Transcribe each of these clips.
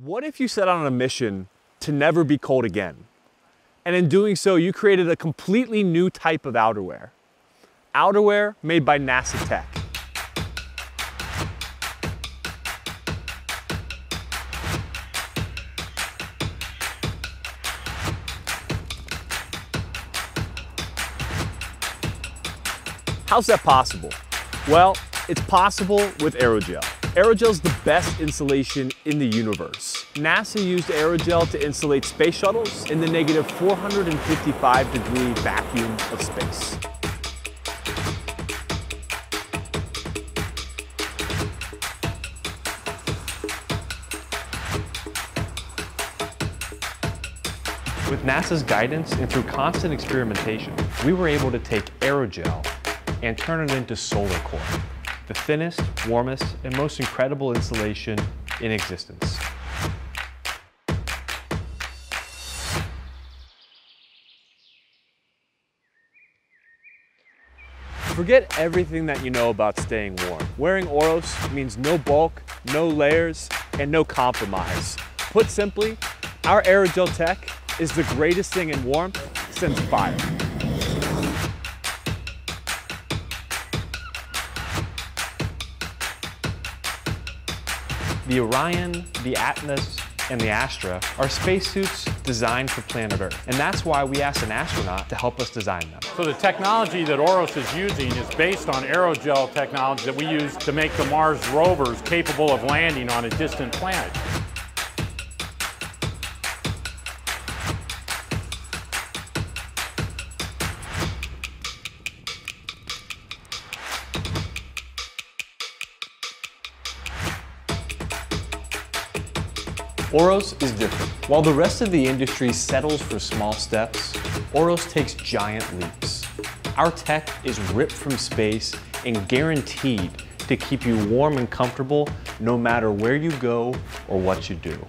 What if you set out on a mission to never be cold again? And in doing so, you created a completely new type of outerwear. Outerwear made by NASA Tech. How's that possible? Well, it's possible with aerogel. Aerogel is the best insulation in the universe. NASA used aerogel to insulate space shuttles in the negative 455 degree vacuum of space. With NASA's guidance and through constant experimentation, we were able to take aerogel and turn it into SolarCore, the thinnest, warmest, and most incredible insulation in existence. Forget everything that you know about staying warm. Wearing Oros means no bulk, no layers, and no compromise. Put simply, our aerogel tech is the greatest thing in warmth since fire. The Orion, the Atlas, and the Astra are spacesuits designed for planet Earth. And that's why we asked an astronaut to help us design them. So the technology that Oros is using is based on aerogel technology that we use to make the Mars rovers capable of landing on a distant planet. Oros is different. While the rest of the industry settles for small steps, Oros takes giant leaps. Our tech is ripped from space and guaranteed to keep you warm and comfortable no matter where you go or what you do.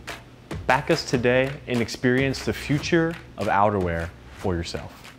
Back us today and experience the future of outerwear for yourself.